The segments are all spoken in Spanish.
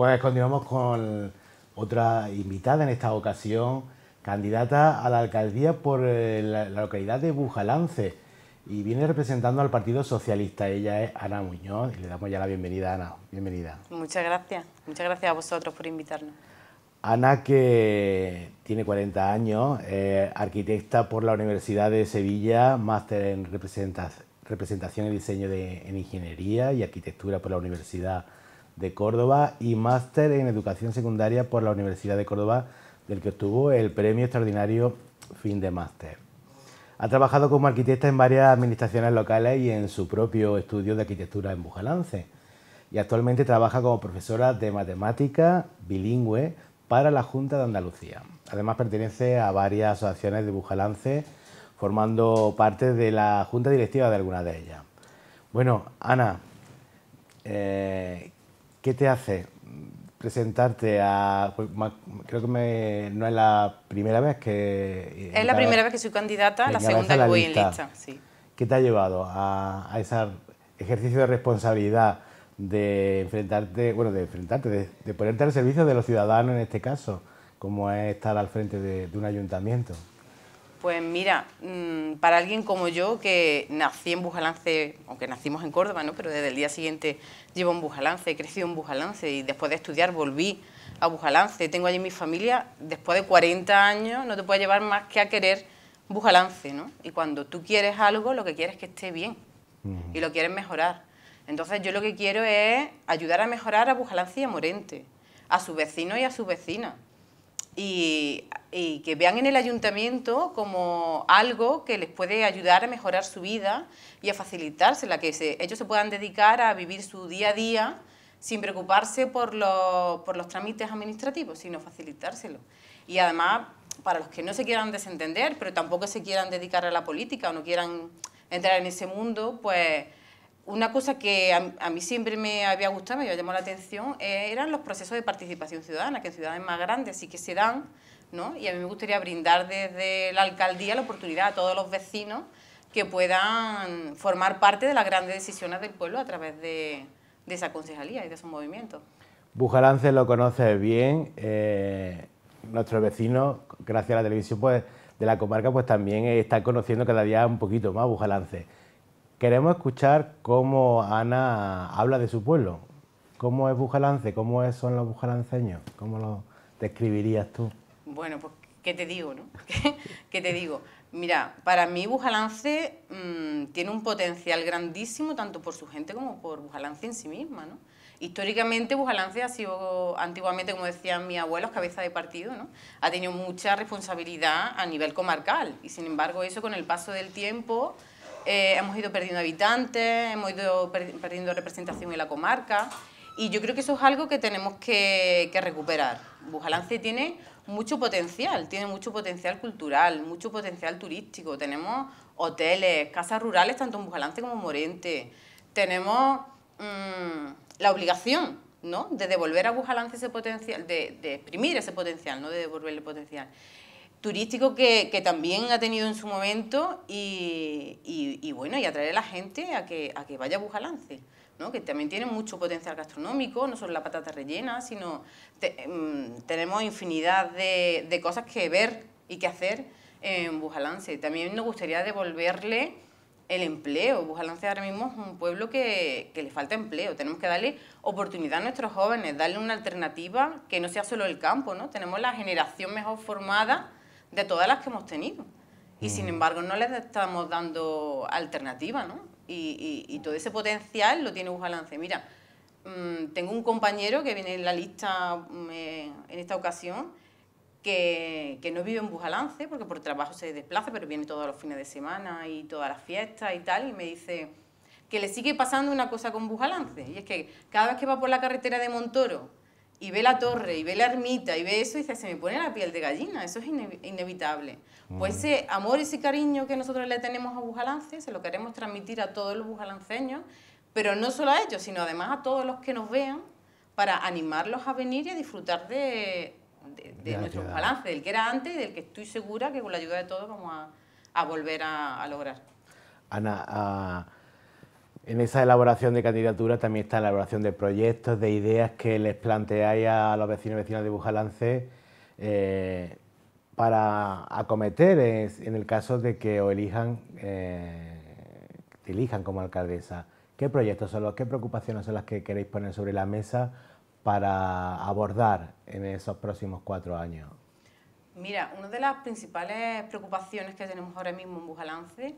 Pues continuamos con otra invitada en esta ocasión, candidata a la alcaldía por eh, la, localidad de Bujalance y viene representando al Partido Socialista. Ella es Ana Muñoz y le damos ya la bienvenida, Ana. Bienvenida. Muchas gracias. Muchas gracias a vosotros por invitarnos. Ana, que tiene 40 años, arquitecta por la Universidad de Sevilla, máster en representación y diseño de, en ingeniería y arquitectura por la Universidad de Córdoba y máster en educación secundaria por la Universidad de Córdoba, del que obtuvo el premio extraordinario fin de máster. Ha trabajado como arquitecta en varias administraciones locales y en su propio estudio de arquitectura en Bujalance. Y actualmente trabaja como profesora de matemática bilingüe para la Junta de Andalucía. Además pertenece a varias asociaciones de Bujalance, formando parte de la Junta Directiva de algunas de ellas. Bueno, Ana, eh, ¿qué te hace presentarte a... Pues, creo que no es la primera vez que... Es la primera vez que soy candidata, la segunda que voy en lista. Sí. ¿Qué te ha llevado a, a ese ejercicio de responsabilidad de enfrentarte, bueno, de enfrentarte, de, ponerte al servicio de los ciudadanos en este caso, como es estar al frente de, un ayuntamiento? Pues mira, mm, para alguien como yo, que nací en Bujalance, aunque nacimos en Córdoba, ¿no? pero desde el día siguiente llevo en Bujalance, he crecido en Bujalance y después de estudiar volví a Bujalance, tengo allí mi familia, después de 40 años no te puede llevar más que a querer Bujalance, ¿no? Y cuando tú quieres algo, lo que quieres es que esté bien y lo quieres mejorar. Entonces yo lo que quiero es ayudar a mejorar a Bujalance y a Morente, a sus vecinos y a sus vecinas. Y, que vean en el ayuntamiento como algo que les puede ayudar a mejorar su vida y a facilitársela, que ellos se puedan dedicar a vivir su día a día sin preocuparse por, por los trámites administrativos, sino facilitárselo. Y además, para los que no se quieran desentender, pero tampoco se quieran dedicar a la política o no quieran entrar en ese mundo, pues una cosa que a, mí siempre me había gustado, me había llamado la atención, eh, eran los procesos de participación ciudadana, que en ciudades más grandes sí que se dan, ¿no? y a mí me gustaría brindar desde la alcaldía la oportunidad a todos los vecinos que puedan formar parte de las grandes decisiones del pueblo a través de, esa concejalía y de esos movimientos. Bujalance lo conoce bien, eh, nuestros vecinos, gracias a la televisión pues, de la comarca, pues también están conociendo cada día un poquito más Bujalance. Queremos escuchar cómo Ana habla de su pueblo. ¿Cómo es Bujalance? ¿Cómo son los bujalanceños? ¿Cómo lo describirías tú? Bueno, pues, ¿qué te digo, no? ¿Qué te digo? Mira, para mí Bujalance mm, tiene un potencial grandísimo, tanto por su gente como por Bujalance en sí misma, ¿no? Históricamente Bujalance ha sido, antiguamente, como decían mis abuelos, cabeza de partido, ¿no? Ha tenido mucha responsabilidad a nivel comarcal y, sin embargo, eso con el paso del tiempo eh, hemos ido perdiendo habitantes, hemos ido perdiendo representación en la comarca y yo creo que eso es algo que tenemos que, recuperar. Bujalance tiene mucho potencial, tiene mucho potencial cultural, mucho potencial turístico. Tenemos hoteles, casas rurales, tanto en Bujalance como en Morente. Tenemos mm, la obligación ¿no? de devolver a Bujalance ese potencial, de, de exprimir ese potencial, no de devolverle potencial turístico que, también ha tenido en su momento y, bueno, y atraer a la gente a que, a que vaya a Bujalance, ¿no? que también tiene mucho potencial gastronómico, no solo la patata rellena, sino mm, tenemos infinidad de, cosas que ver y que hacer en Bujalance. También nos gustaría devolverle el empleo. Bujalance ahora mismo es un pueblo que, que, le falta empleo. Tenemos que darle oportunidad a nuestros jóvenes, darle una alternativa que no sea solo el campo. ¿no? Tenemos la generación mejor formada de todas las que hemos tenido. Y sin mm. embargo no les estamos dando alternativa, ¿no? Y, todo ese potencial lo tiene Bujalance. Mira, mm, tengo un compañero que viene en la lista mm, eh, en esta ocasión que, no vive en Bujalance porque por trabajo se desplaza, pero viene todos los fines de semana y todas las fiestas y tal, y me dice que le sigue pasando una cosa con Bujalance, y es que cada vez que va por la carretera de Montoro y ve la torre, y ve la ermita, y ve eso, y dice, se me pone la piel de gallina, eso es inevitable. Pues ese amor, ese cariño que nosotros le tenemos a Bujalance, se lo queremos transmitir a todos los bujalanceños, pero no solo a ellos, sino además a todos los que nos vean, para animarlos a venir y a disfrutar de, nuestro Bujalance, del que era antes y del que estoy segura que con la ayuda de todos vamos a, volver a, lograr. Ana, en esa elaboración de candidatura también está la elaboración de proyectos, de ideas que les planteáis a los vecinos y vecinas de Bujalance eh, para acometer en el caso de que os elijan, eh, te elijan como alcaldesa. ¿Qué proyectos son los, qué preocupaciones son las que queréis poner sobre la mesa para abordar en esos próximos cuatro años? Mira, una de las principales preocupaciones que tenemos ahora mismo en Bujalance,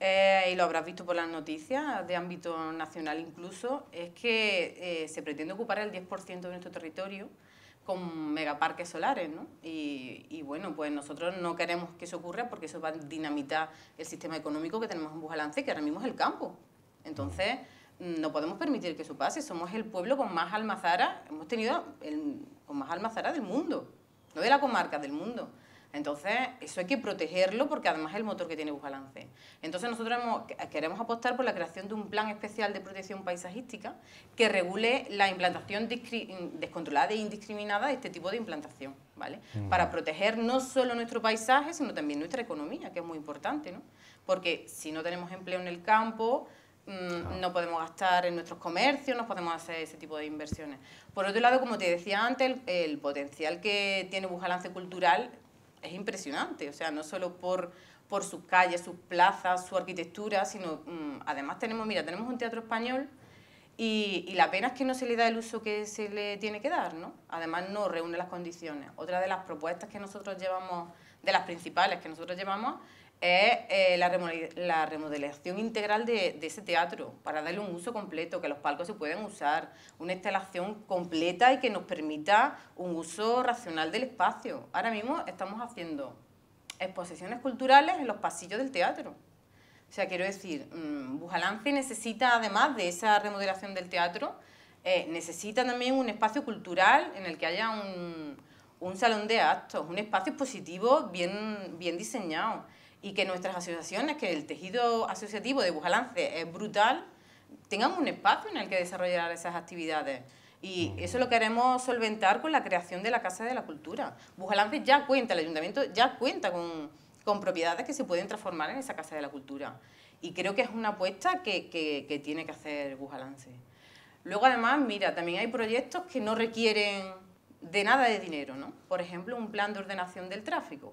eh, y lo habrás visto por las noticias de ámbito nacional incluso, es que eh, se pretende ocupar el 10% de nuestro territorio con megaparques solares, ¿no? Y, bueno, pues nosotros no queremos que eso ocurra porque eso va a dinamitar el sistema económico que tenemos en Bujalance, que ahora mismo es el campo. Entonces, no podemos permitir que eso pase. Somos el pueblo con más almazara, hemos tenido con más almazara del mundo no de la comarca, del mundo. Entonces, eso hay que protegerlo porque además es el motor que tiene Bujalance. Entonces, nosotros queremos apostar por la creación de un plan especial de protección paisajística que regule la implantación descontrolada e indiscriminada de este tipo de implantación, ¿vale? Para proteger no solo nuestro paisaje, sino también nuestra economía, que es muy importante, ¿no? Porque si no tenemos empleo en el campo, Mm, no podemos gastar en nuestros comercios, no podemos hacer ese tipo de inversiones. Por otro lado, como te decía antes, el, potencial que tiene Bujalance Cultural es impresionante, o sea, no solo por, por sus calles, sus plazas, su arquitectura, sino mm, además tenemos, mira, tenemos un teatro español y, y, la pena es que no se le da el uso que se le tiene que dar, ¿no? Además no reúne las condiciones. Otra de las propuestas que nosotros llevamos, de las principales que nosotros llevamos, es eh, la, remodelación integral de, ese teatro para darle un uso completo, que los palcos se puedan usar, una instalación completa y que nos permita un uso racional del espacio. Ahora mismo estamos haciendo exposiciones culturales en los pasillos del teatro. O sea, quiero decir, um, Bujalance necesita, además de esa remodelación del teatro, eh, necesita también un espacio cultural en el que haya un, un salón de actos, un espacio expositivo bien, bien diseñado y que nuestras asociaciones, que el tejido asociativo de Bujalance es brutal, tengan un espacio en el que desarrollar esas actividades. Y eso lo queremos solventar con la creación de la Casa de la Cultura. Bujalance ya cuenta, el ayuntamiento ya cuenta con, con propiedades que se pueden transformar en esa Casa de la Cultura. Y creo que es una apuesta que, que, que tiene que hacer Bujalance. Luego, además, mira, también hay proyectos que no requieren de nada de dinero, ¿no? Por ejemplo, un plan de ordenación del tráfico.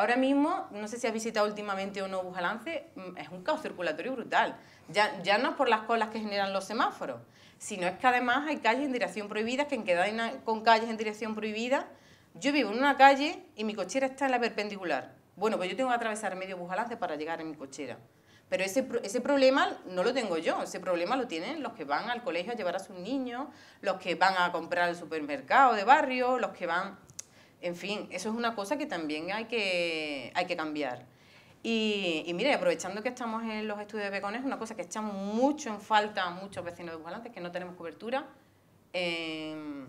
Ahora mismo, no sé si has visitado últimamente o no Bujalance, mm, es un caos circulatorio brutal. Ya, no es por las colas que generan los semáforos, sino es que además hay calles en dirección prohibida, que en quedan con calles en dirección prohibida. Yo vivo en una calle y mi cochera está en la perpendicular. Bueno, pues yo tengo que atravesar medio Bujalance para llegar a mi cochera. Pero ese, ese problema no lo tengo yo, ese problema lo tienen los que van al colegio a llevar a sus niños, los que van a comprar al supermercado de barrio, los que van en fin, eso es una cosa que también hay que, hay que cambiar. Y, y mire, aprovechando que estamos en los estudios de Becones, una cosa que echamos mucho en falta a muchos vecinos de Bujalance es que no tenemos cobertura en,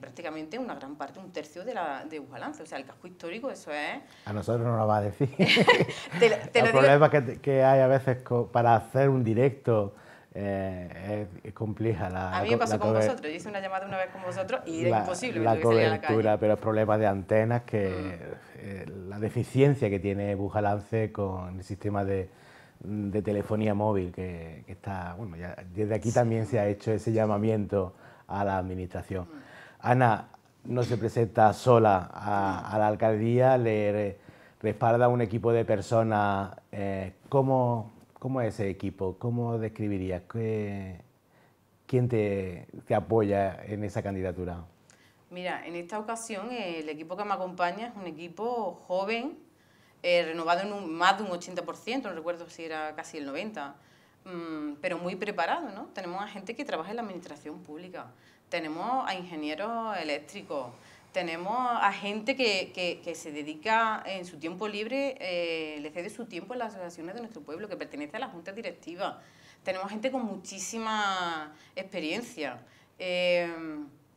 prácticamente una gran parte, un tercio de, la, de Bujalance. O sea, el casco histórico, eso es... A nosotros no nos va a decir. el problema que, que hay a veces para hacer un directo eh, es, compleja la A mí me pasó con vosotros, yo hice una llamada una vez con vosotros y era imposible la cobertura, pero el problema de antenas que mm. eh, la deficiencia que tiene Bujalance con el sistema de, de telefonía móvil que, está, bueno, ya, desde aquí también se ha hecho ese llamamiento a la administración. Mm. Ana no se presenta sola a, la alcaldía, le respalda un equipo de personas. Eh, ¿Cómo ¿Cómo es ese equipo? ¿Cómo describirías? ¿Quién te, apoya en esa candidatura? Mira, en esta ocasión el equipo que me acompaña es un equipo joven, eh, renovado en un, más de un 80%, no recuerdo si era casi el 90%, mm, pero muy preparado, ¿no? Tenemos a gente que trabaja en la administración pública, tenemos a ingenieros eléctricos, tenemos a gente que, que, se dedica en su tiempo libre, eh, le cede su tiempo a las asociaciones de nuestro pueblo, que pertenece a la junta directiva. Tenemos gente con muchísima experiencia. Eh,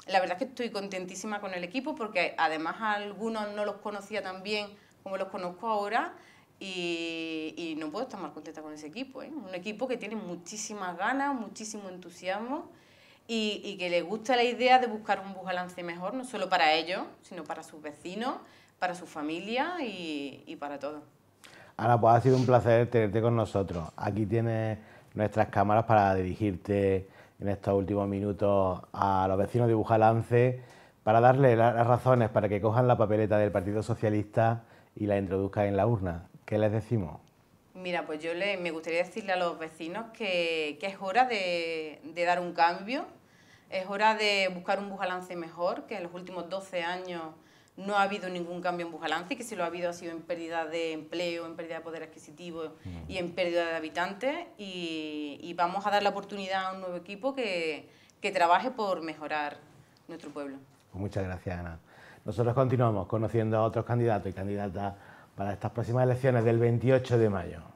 la verdad es que estoy contentísima con el equipo porque además algunos no los conocía tan bien como los conozco ahora y, no puedo estar más contenta con ese equipo. ¿eh? Un equipo que tiene muchísimas ganas, muchísimo entusiasmo y, que les gusta la idea de buscar un bujalance mejor, no solo para ellos, sino para sus vecinos, para su familia y, para todo. Ana, pues ha sido un placer tenerte con nosotros. Aquí tienes nuestras cámaras para dirigirte en estos últimos minutos a los vecinos de Bujalance para darle las razones para que cojan la papeleta del Partido Socialista y la introduzcan en la urna. ¿Qué les decimos? Mira, pues yo le, me gustaría decirle a los vecinos que, es hora de, dar un cambio, es hora de buscar un Bujalance mejor, que en los últimos 12 años no ha habido ningún cambio en Bujalance, que si lo ha habido ha sido en pérdida de empleo, en pérdida de poder adquisitivo y en pérdida de habitantes. Y, vamos a dar la oportunidad a un nuevo equipo que, que trabaje por mejorar nuestro pueblo. Pues muchas gracias, Ana. Nosotros continuamos conociendo a otros candidatos y candidatas para estas próximas elecciones del 28 de mayo.